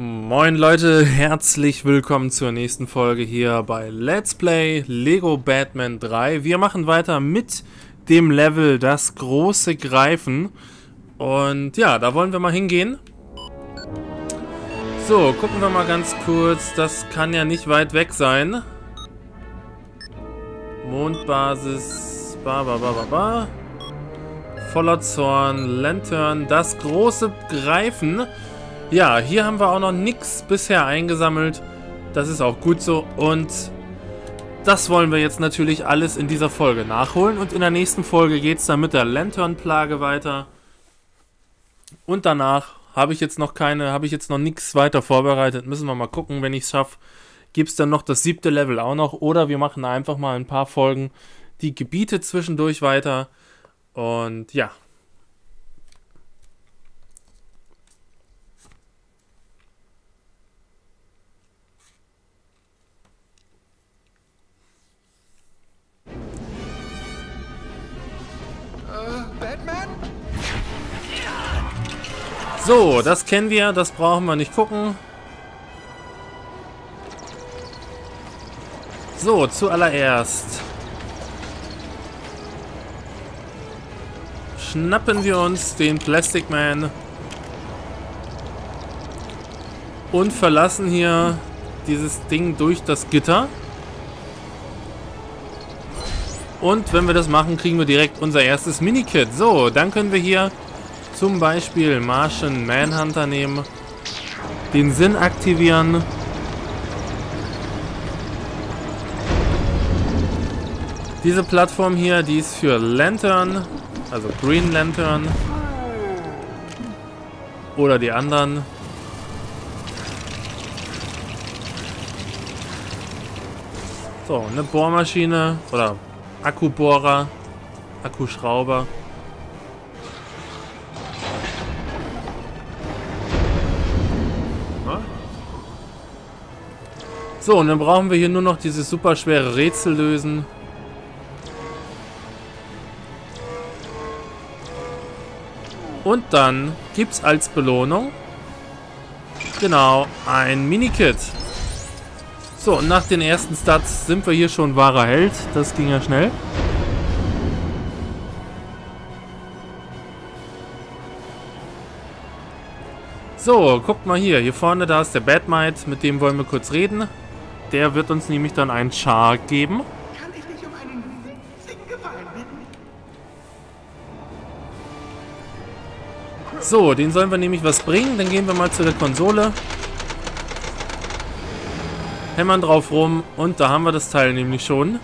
Moin Leute, herzlich willkommen zur nächsten Folge hier bei Let's Play Lego Batman 3. Wir machen weiter mit dem Level Das große Greifen. Und ja, da wollen wir mal hingehen. So, gucken wir mal ganz kurz. Das kann ja nicht weit weg sein. Mondbasis, ba ba ba ba ba. Voller Zorn, Lantern, das große Greifen. Ja, hier haben wir auch noch nichts bisher eingesammelt. Das ist auch gut so. Und das wollen wir jetzt natürlich alles in dieser Folge nachholen. Und in der nächsten Folge geht es dann mit der Lantern-Plage weiter. Und danach habe ich jetzt noch keine, habe ich jetzt noch nichts weiter vorbereitet. Müssen wir mal gucken, wenn ich es schaffe. Gibt es dann noch das siebte Level auch noch? Oder wir machen einfach mal ein paar Folgen die Gebiete zwischendurch weiter. Und ja, So, das kennen wir, das brauchen wir nicht gucken. So, zuallererst schnappen wir uns den Plastic Man und verlassen hier dieses Ding durch das Gitter. Und wenn wir das machen, kriegen wir direkt unser erstes Minikit. So, dann können wir hier zum Beispiel Martian Manhunter nehmen, den Sinn aktivieren. Diese Plattform hier, die ist für Lantern, also Green Lantern. Oder die anderen. So, eine Bohrmaschine oder Akkubohrer, Akkuschrauber. So, und dann brauchen wir hier nur noch dieses super schwere Rätsel lösen. Und dann gibt es als Belohnung genau ein Minikit. So, und nach den ersten Stats sind wir hier schon wahrer Held. Das ging ja schnell. So, guckt mal hier. Hier vorne, da ist der Batmite. Mit dem wollen wir kurz reden. Der wird uns nämlich dann einen Char geben. Kann ich dich um einen Gefallen bitten? So, den sollen wir nämlich was bringen. Dann gehen wir mal zu der Konsole. Hämmern drauf rum und da haben wir das Teil nämlich schon.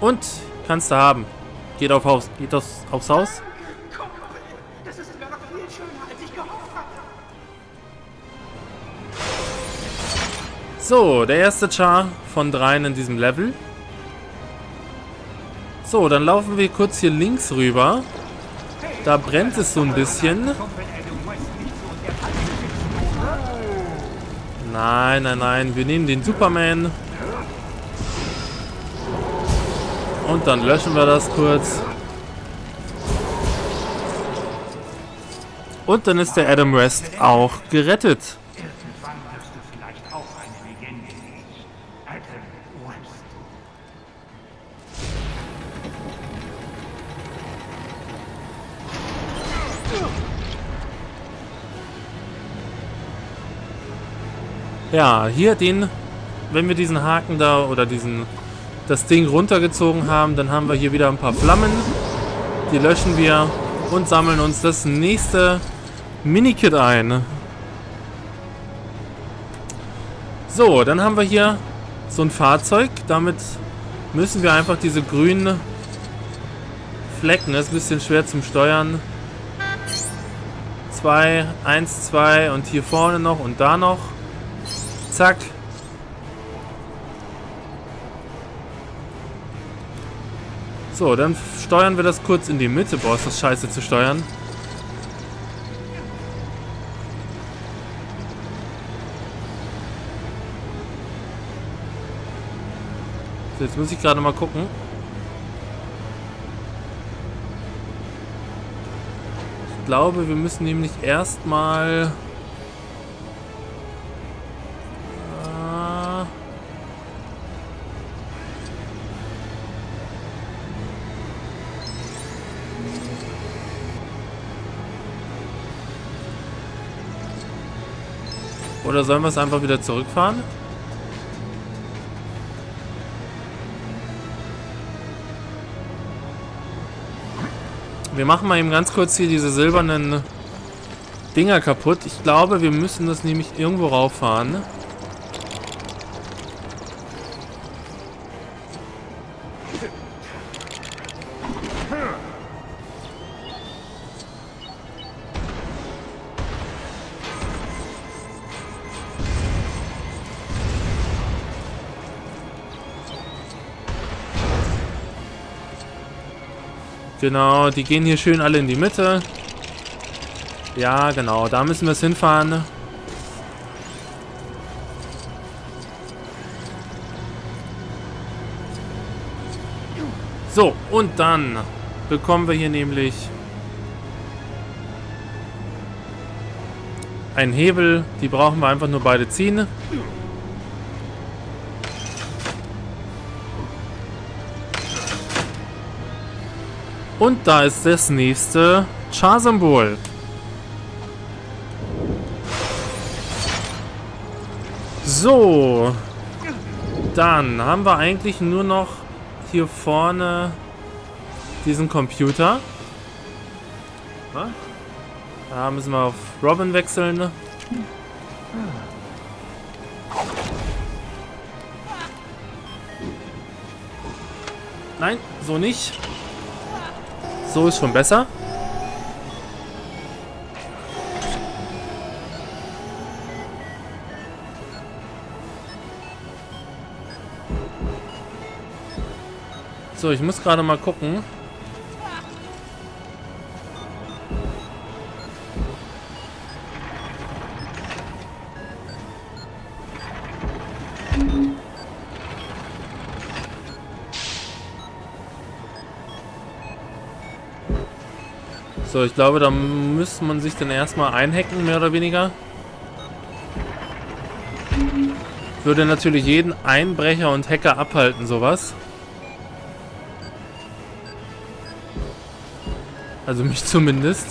Und kannst du haben. Geht auf Haus, geht aufs, aufs Haus. So, der erste Char von dreien in diesem Level. So, dann laufen wir kurz hier links rüber. Da brennt es so ein bisschen. Nein, nein, nein. Wir nehmen den Superman. Und dann löschen wir das kurz. Und dann ist der Adam West auch gerettet. Ja, hier den, wenn wir diesen Haken da oder diesen das Ding runtergezogen haben, dann haben wir hier wieder ein paar Flammen. Die löschen wir und sammeln uns das nächste Minikit ein. So, dann haben wir hier so ein Fahrzeug. Damit müssen wir einfach diese grünen Flecken, das ist ein bisschen schwer zum Steuern. 2, 1, 2 und hier vorne noch und da noch. Zack. So, dann steuern wir das kurz in die Mitte. Boah, ist das scheiße zu steuern. So, jetzt muss ich gerade mal gucken. Ich glaube, wir müssen nämlich erstmal... Oder sollen wir es einfach wieder zurückfahren? Wir machen mal eben ganz kurz hier diese silbernen Dinger kaputt. Ich glaube, wir müssen das nämlich irgendwo rauffahren. Genau, die gehen hier schön alle in die Mitte. Ja, genau, da müssen wir es hinfahren. So, und dann bekommen wir hier nämlich einen Hebel. Die brauchen wir einfach nur beide ziehen. Und da ist das nächste Char-Symbol. So. Dann haben wir eigentlich nur noch hier vorne diesen Computer. Da müssen wir auf Robin wechseln. Nein, so nicht. So ist schon besser. So, ich muss gerade mal gucken. Ich glaube, da müsste man sich dann erstmal einhacken, mehr oder weniger. Würde natürlich jeden Einbrecher und Hacker abhalten, sowas. Also mich zumindest.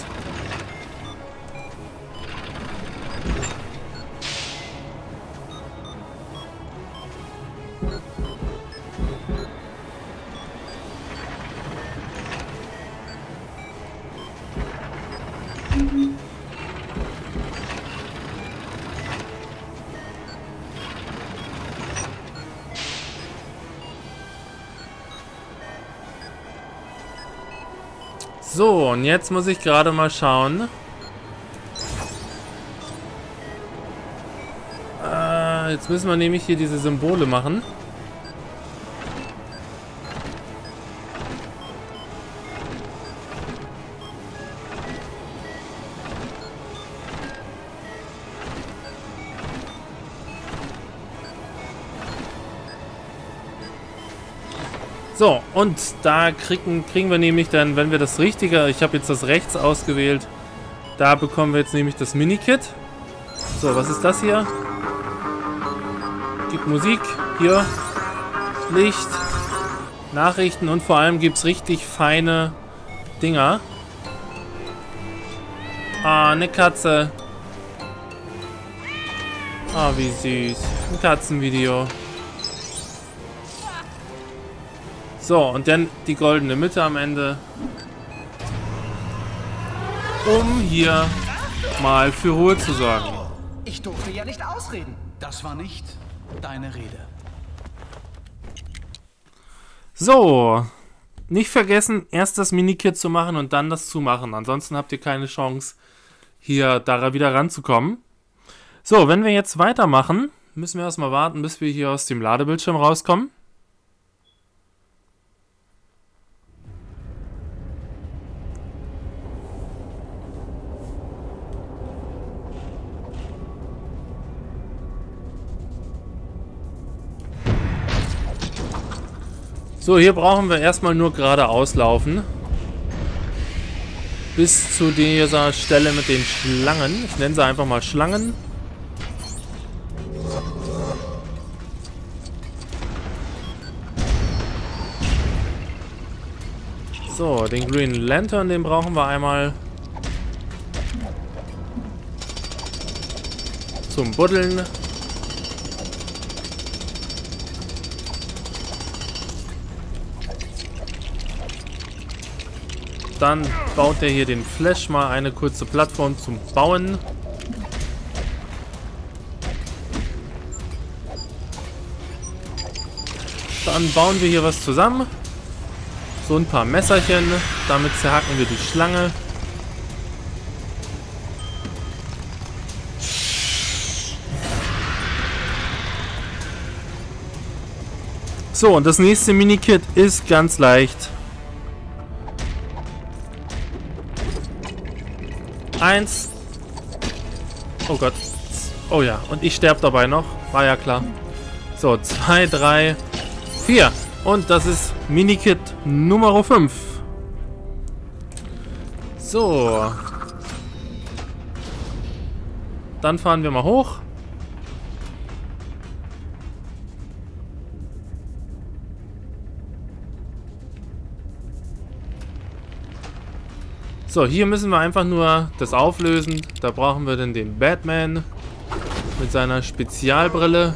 So, und jetzt muss ich gerade mal schauen. Äh, jetzt müssen wir nämlich hier diese Symbole machen. Und da kriegen, kriegen wir nämlich dann, wenn wir das Richtige, ich habe jetzt das rechts ausgewählt, da bekommen wir jetzt nämlich das Mini-Kit. So, was ist das hier? Gibt Musik, hier, Licht, Nachrichten und vor allem gibt es richtig feine Dinger. Ah, eine Katze. Ah, wie süß. Ein Katzenvideo. So, und dann die goldene Mitte am Ende. Um hier mal für Ruhe zu sorgen. Ich durfte ja nicht ausreden. Das war nicht deine Rede. So. Nicht vergessen, erst das Minikit zu machen und dann das zu machen. Ansonsten habt ihr keine Chance, hier da wieder ranzukommen. So, wenn wir jetzt weitermachen, müssen wir erstmal warten, bis wir hier aus dem Ladebildschirm rauskommen. So, hier brauchen wir erstmal nur geradeaus laufen. bis zu dieser Stelle mit den Schlangen. Ich nenne sie einfach mal Schlangen. So, den Green Lantern, den brauchen wir einmal zum Buddeln. Dann baut er hier den Flash mal eine kurze Plattform zum Bauen. Dann bauen wir hier was zusammen. So ein paar Messerchen. Damit zerhacken wir die Schlange. So, und das nächste Minikit ist ganz leicht. Eins. Oh Gott. Oh ja, und ich sterbe dabei noch. War ja klar. So, zwei, drei, vier. Und das ist Minikit Nummer 5. So. Dann fahren wir mal hoch. So, hier müssen wir einfach nur das auflösen. Da brauchen wir dann den Batman mit seiner Spezialbrille.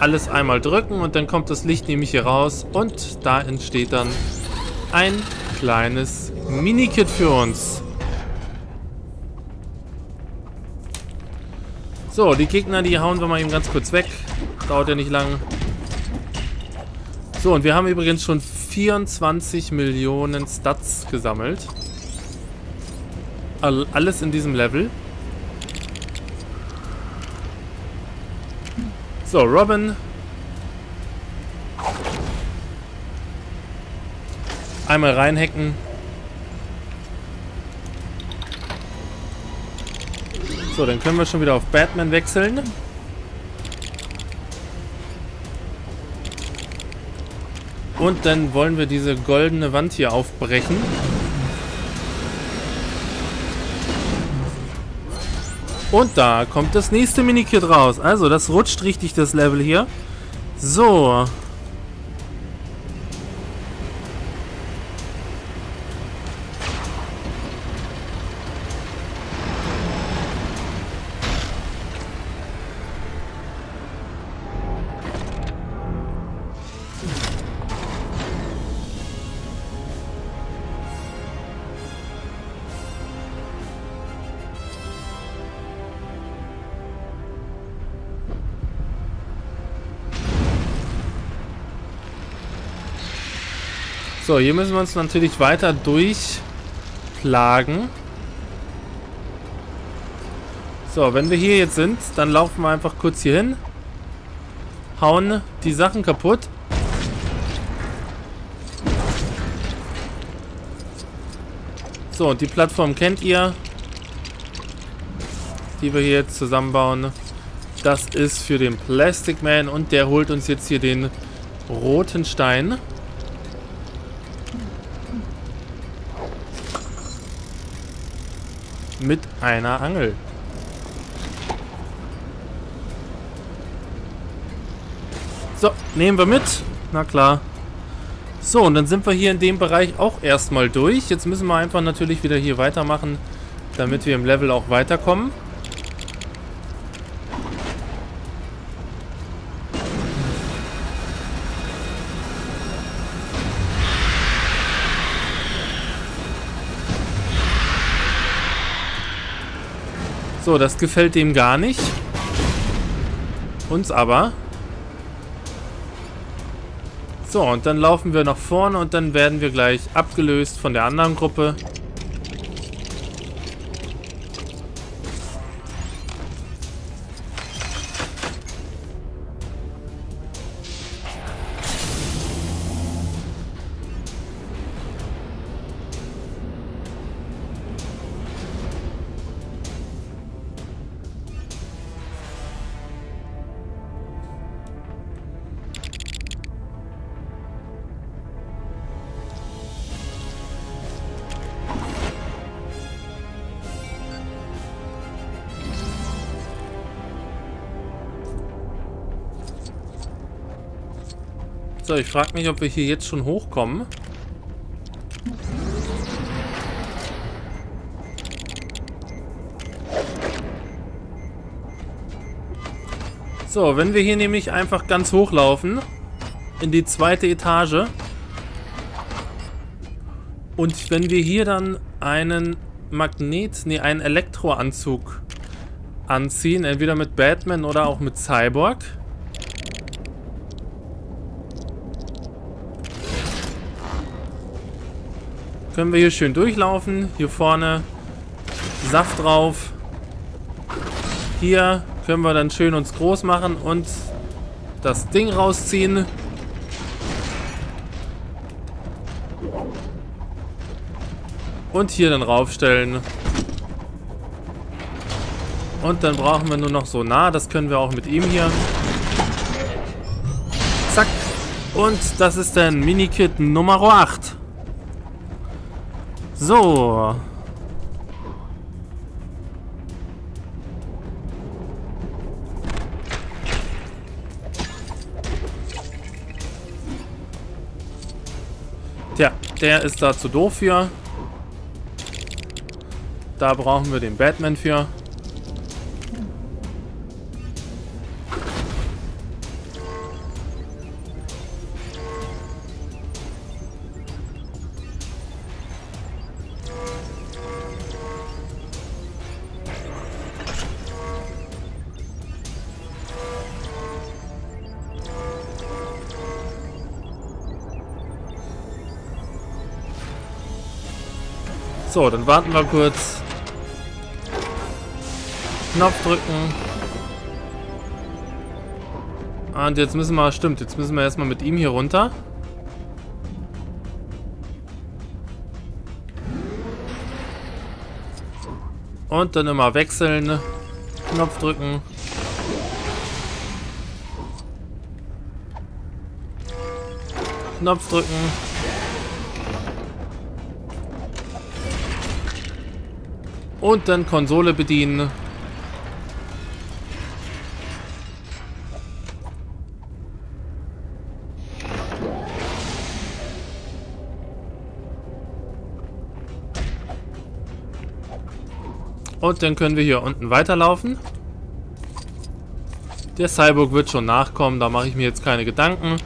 alles einmal drücken und dann kommt das Licht nämlich hier raus und da entsteht dann ein kleines Mini-Kit für uns. So, die Gegner, die hauen wir mal eben ganz kurz weg. Dauert ja nicht lang. So, und wir haben übrigens schon 24 Millionen Stats gesammelt. Alles in diesem Level. So, Robin. Einmal reinhacken. So, dann können wir schon wieder auf Batman wechseln. Und dann wollen wir diese goldene Wand hier aufbrechen. Und da kommt das nächste Minikit raus. Also, das rutscht richtig, das Level hier. So. So, hier müssen wir uns natürlich weiter durchplagen. So, wenn wir hier jetzt sind, dann laufen wir einfach kurz hier hin. Hauen die Sachen kaputt. So, und die Plattform kennt ihr. Die wir hier jetzt zusammenbauen. Das ist für den Plastic Man und der holt uns jetzt hier den roten Stein. Mit einer Angel. So, nehmen wir mit. Na klar. So, und dann sind wir hier in dem Bereich auch erstmal durch. Jetzt müssen wir einfach natürlich wieder hier weitermachen, damit wir im Level auch weiterkommen. So, das gefällt dem gar nicht. Uns aber. So, und dann laufen wir nach vorne und dann werden wir gleich abgelöst von der anderen Gruppe. So, ich frage mich, ob wir hier jetzt schon hochkommen. So, wenn wir hier nämlich einfach ganz hochlaufen, in die zweite Etage, und wenn wir hier dann einen Magnet, nee, einen Elektroanzug anziehen, entweder mit Batman oder auch mit Cyborg, können wir hier schön durchlaufen. Hier vorne Saft drauf. Hier können wir dann schön uns groß machen und das Ding rausziehen. Und hier dann raufstellen. Und dann brauchen wir nur noch so nah. Das können wir auch mit ihm hier. Zack. Und das ist dann Minikit Nummer 8. So. Tja, der ist da zu doof für. Da brauchen wir den Batman für. So, dann warten wir kurz. Knopf drücken. Und jetzt müssen wir, stimmt, jetzt müssen wir erstmal mit ihm hier runter. Und dann immer wechseln. Knopf drücken. Knopf drücken. Und dann Konsole bedienen. Und dann können wir hier unten weiterlaufen. Der Cyborg wird schon nachkommen, da mache ich mir jetzt keine Gedanken.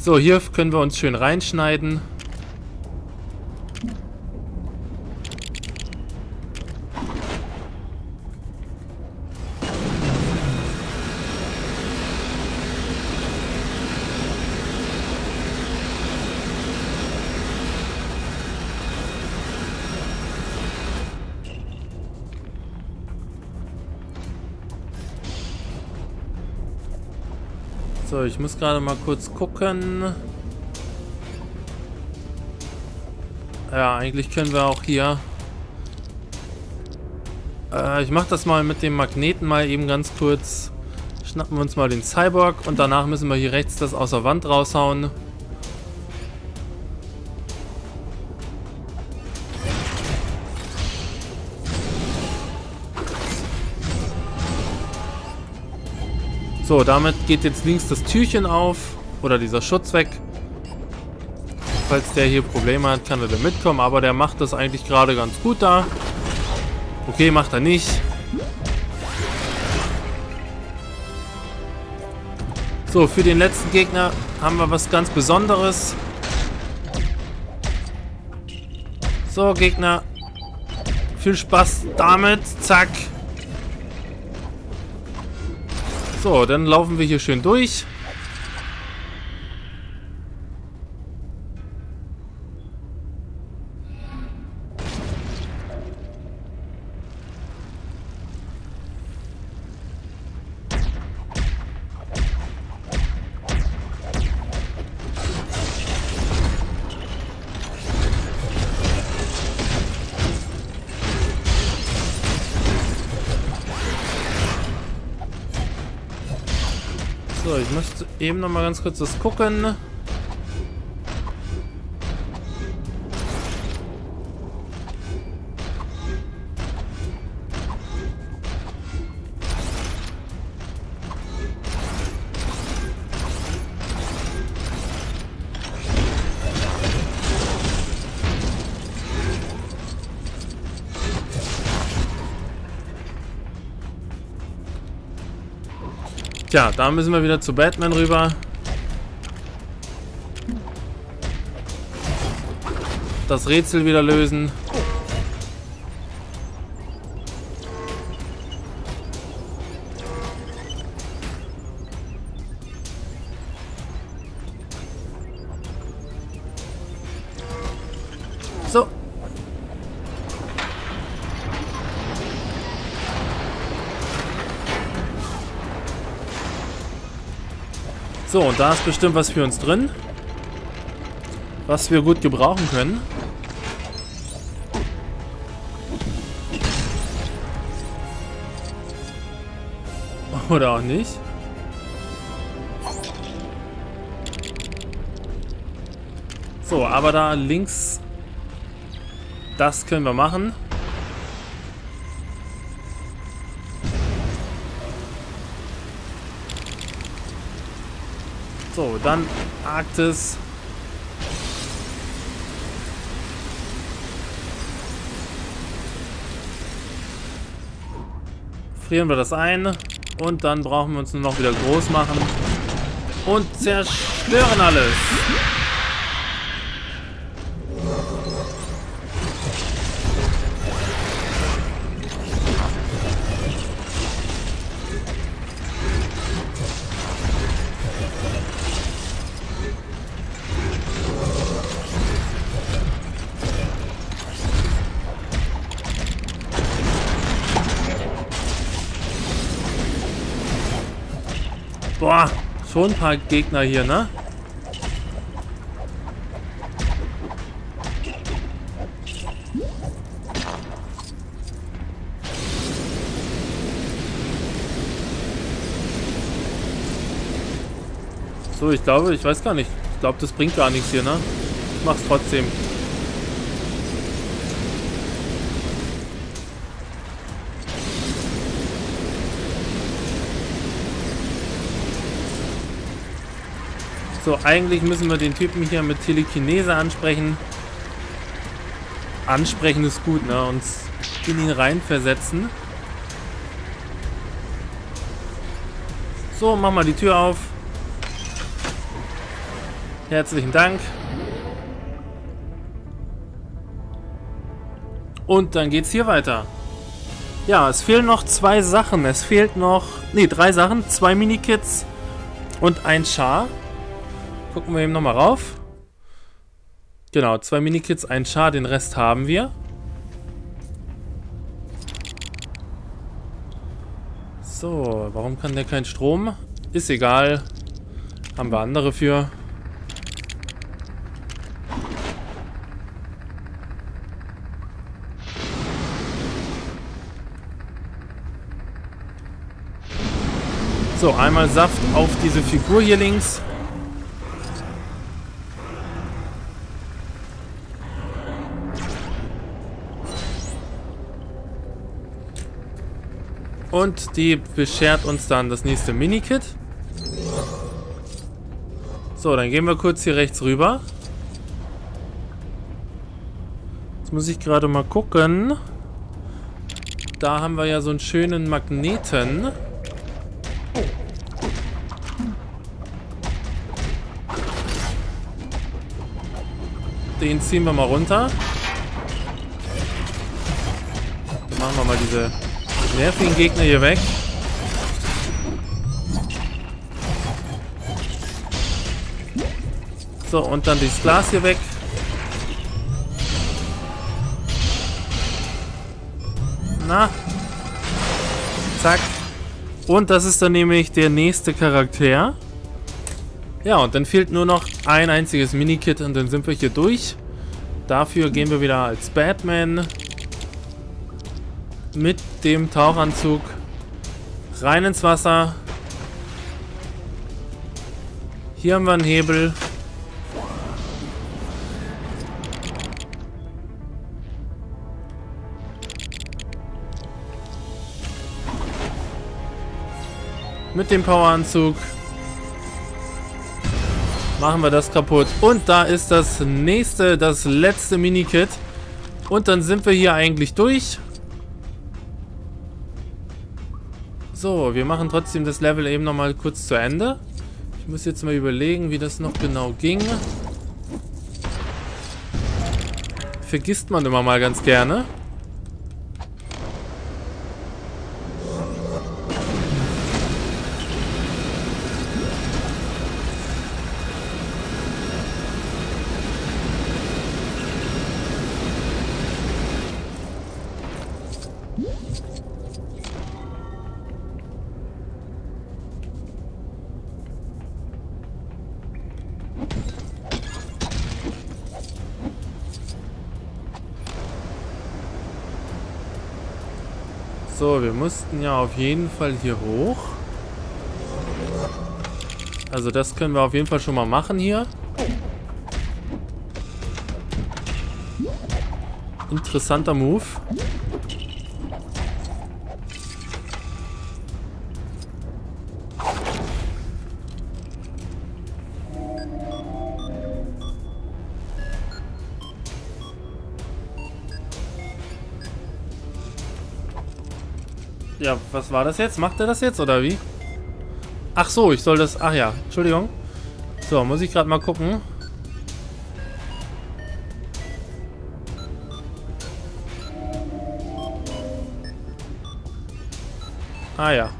So, hier können wir uns schön reinschneiden. Ich muss gerade mal kurz gucken. Ja, eigentlich können wir auch hier... Äh, ich mache das mal mit dem Magneten mal eben ganz kurz. Schnappen wir uns mal den Cyborg und danach müssen wir hier rechts das aus der Wand raushauen. So, damit geht jetzt links das Türchen auf. Oder dieser Schutz weg. Falls der hier Probleme hat, kann er da mitkommen. Aber der macht das eigentlich gerade ganz gut da. Okay, macht er nicht. So, für den letzten Gegner haben wir was ganz Besonderes. So, Gegner. Viel Spaß damit. Zack. So, dann laufen wir hier schön durch. So, ich müsste eben noch mal ganz kurz das gucken. Tja, da müssen wir wieder zu Batman rüber. Das Rätsel wieder lösen. So, und da ist bestimmt was für uns drin. Was wir gut gebrauchen können. Oder auch nicht. So, aber da links... Das können wir machen. Dann Arktis. Frieren wir das ein. Und dann brauchen wir uns nur noch wieder groß machen. Und zerstören alles. Boah, schon ein paar Gegner hier, ne? So, ich glaube, ich weiß gar nicht. Ich glaube, das bringt gar nichts hier, ne? Ich mach's trotzdem. So, eigentlich müssen wir den Typen hier mit Telekinese ansprechen. Ansprechen ist gut, ne? Uns in ihn reinversetzen. So, mach mal die Tür auf. Herzlichen Dank. Und dann geht's hier weiter. Ja, es fehlen noch zwei Sachen. Es fehlt noch... Ne, drei Sachen. Zwei Minikits und ein Char. Gucken wir eben nochmal rauf. Genau, zwei Minikits, ein Char, den Rest haben wir. So, warum kann der kein Strom? Ist egal. Haben wir andere für. So, einmal Saft auf diese Figur hier links. Und die beschert uns dann das nächste Minikit. So, dann gehen wir kurz hier rechts rüber. Jetzt muss ich gerade mal gucken. Da haben wir ja so einen schönen Magneten. Den ziehen wir mal runter. Machen wir mal diese nervigen Gegner hier weg. So, und dann dieses Glas hier weg. Na. Zack. Und das ist dann nämlich der nächste Charakter. Ja, und dann fehlt nur noch ein einziges Minikit und dann sind wir hier durch. Dafür gehen wir wieder als Batman mit dem Tauchanzug rein ins Wasser. Hier haben wir einen Hebel. Mit dem Poweranzug machen wir das kaputt. Und da ist das nächste, das letzte Minikit. Und dann sind wir hier eigentlich durch. So, wir machen trotzdem das Level eben nochmal kurz zu Ende. Ich muss jetzt mal überlegen, wie das noch genau ging. Vergisst man immer mal ganz gerne. Mussten ja auf jeden Fall hier hoch. Also das können wir auf jeden Fall schon mal machen hier. Interessanter Move. Ja, was war das jetzt? Macht er das jetzt oder wie? Ach so, ich soll das... Ach ja, Entschuldigung. So, muss ich gerade mal gucken. Ah ja.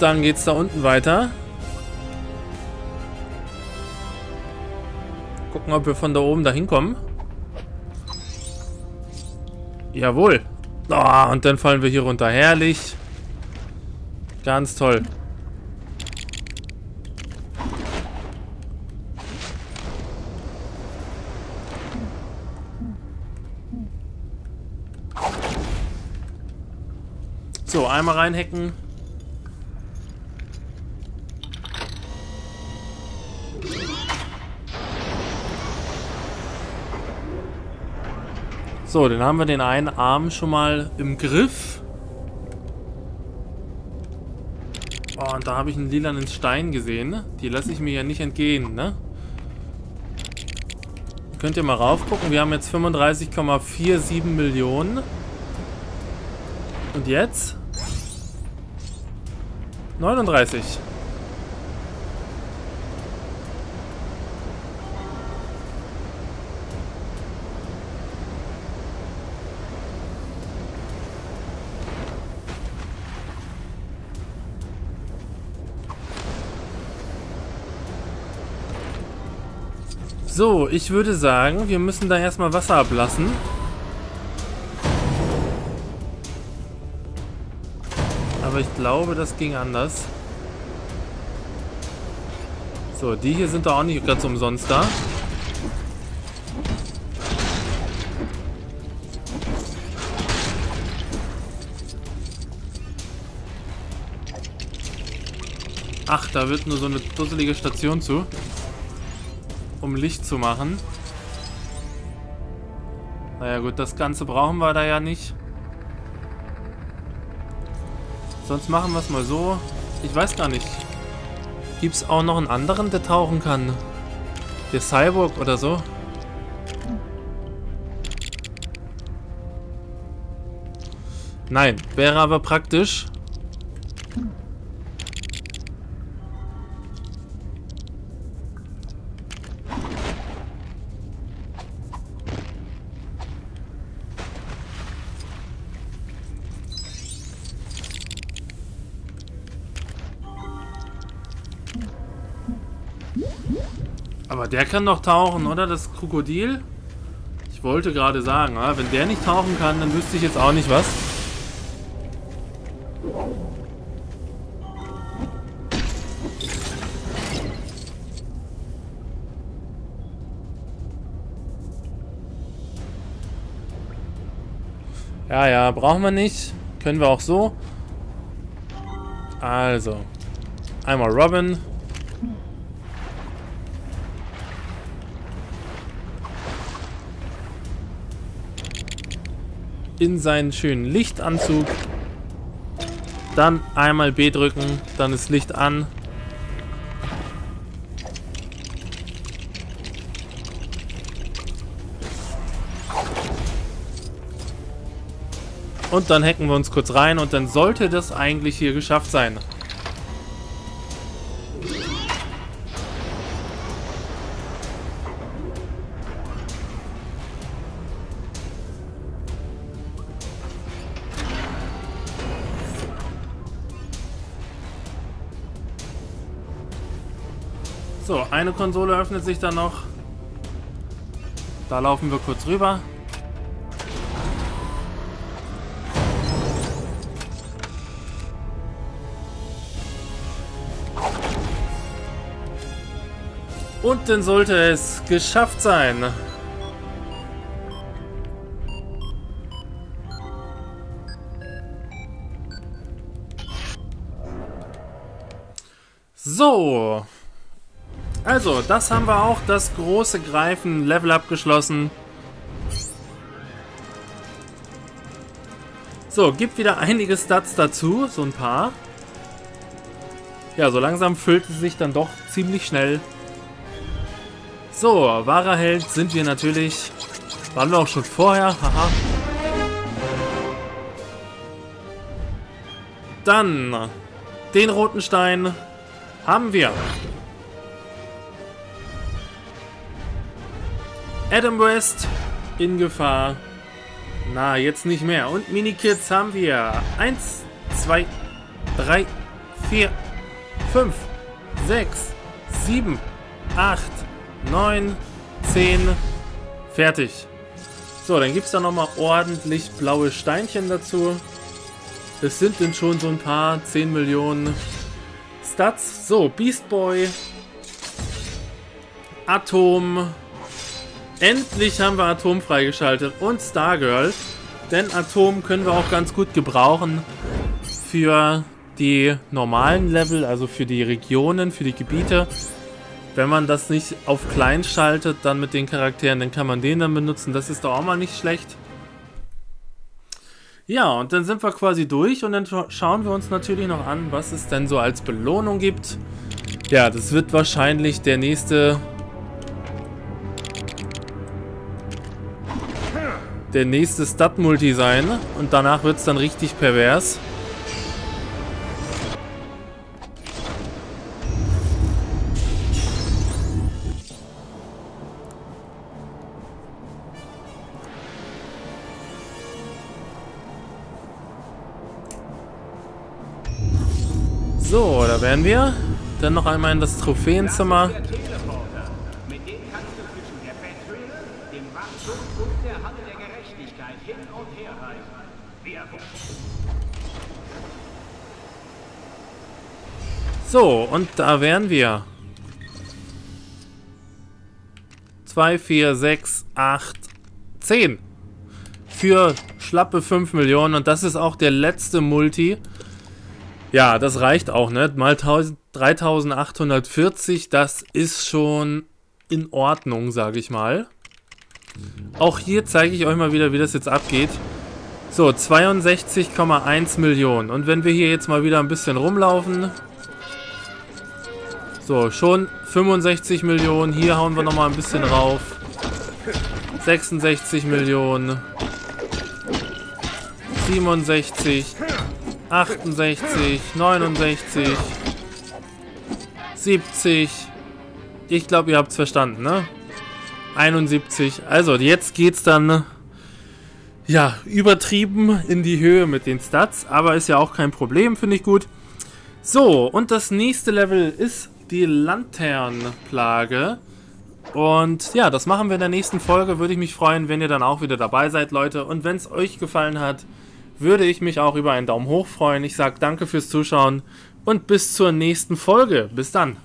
Dann geht's da unten weiter. Gucken, ob wir von da oben da hinkommen. Jawohl. Oh, und dann fallen wir hier runter. Herrlich. Ganz toll. So, einmal reinhacken. So, dann haben wir den einen Arm schon mal im Griff. Oh, und da habe ich einen lilanen Stein gesehen. Die lasse ich mir ja nicht entgehen, ne? Könnt ihr mal raufgucken. Wir haben jetzt 35,47 Millionen. Und jetzt? 39. So, ich würde sagen, wir müssen da erstmal Wasser ablassen. Aber ich glaube, das ging anders. So, die hier sind da auch nicht ganz umsonst da. Ach, da wird nur so eine dusselige Station zu um Licht zu machen. Naja gut, das Ganze brauchen wir da ja nicht. Sonst machen wir es mal so. Ich weiß gar nicht. Gibt es auch noch einen anderen, der tauchen kann? Der Cyborg oder so? Nein, wäre aber praktisch. Der kann doch tauchen, oder? Das Krokodil? Ich wollte gerade sagen, wenn der nicht tauchen kann, dann wüsste ich jetzt auch nicht was. Ja, ja, brauchen wir nicht. Können wir auch so. Also. Einmal Robin. In seinen schönen Lichtanzug. Dann einmal B drücken, dann ist Licht an. Und dann hacken wir uns kurz rein und dann sollte das eigentlich hier geschafft sein. Eine Konsole öffnet sich dann noch. Da laufen wir kurz rüber. Und dann sollte es geschafft sein. So. Also, das haben wir auch, das große Greifen, Level abgeschlossen. So, gibt wieder einige Stats dazu, so ein paar. Ja, so langsam füllt es sich dann doch ziemlich schnell. So, wahrer Held sind wir natürlich. Waren wir auch schon vorher, haha. Dann, den roten Stein haben wir. Adam West in Gefahr. Na, jetzt nicht mehr. Und Minikids haben wir. Eins, zwei, drei, vier, fünf, sechs, sieben, acht, neun, zehn. Fertig. So, dann gibt es da nochmal ordentlich blaue Steinchen dazu. Das sind denn schon so ein paar 10 Millionen Stats. So, Beast Boy. Atom. Endlich haben wir Atom freigeschaltet und Stargirl. Denn Atom können wir auch ganz gut gebrauchen für die normalen Level, also für die Regionen, für die Gebiete. Wenn man das nicht auf klein schaltet, dann mit den Charakteren, dann kann man den dann benutzen. Das ist doch auch mal nicht schlecht. Ja, und dann sind wir quasi durch und dann schauen wir uns natürlich noch an, was es denn so als Belohnung gibt. Ja, das wird wahrscheinlich der nächste der nächste Stat-Multi sein. Und danach wird es dann richtig pervers. So, da wären wir. Dann noch einmal in das Trophäenzimmer. So, und da wären wir. 2, 4, 6, 8, 10. Für schlappe 5 Millionen. Und das ist auch der letzte Multi. Ja, das reicht auch nicht. Mal 3840, das ist schon in Ordnung, sage ich mal. Auch hier zeige ich euch mal wieder, wie das jetzt abgeht. So, 62,1 Millionen. Und wenn wir hier jetzt mal wieder ein bisschen rumlaufen, so, schon 65 Millionen. Hier hauen wir nochmal ein bisschen rauf. 66 Millionen. 67. 68. 69. 70. Ich glaube, ihr habt es verstanden, ne? 71. Also, jetzt geht's dann ja, übertrieben in die Höhe mit den Stats, aber ist ja auch kein Problem, finde ich gut. So, und das nächste Level ist die Lanternenplage. Und ja, das machen wir in der nächsten Folge. Würde ich mich freuen, wenn ihr dann auch wieder dabei seid, Leute. Und wenn es euch gefallen hat, würde ich mich auch über einen Daumen hoch freuen. Ich sage danke fürs Zuschauen und bis zur nächsten Folge. Bis dann.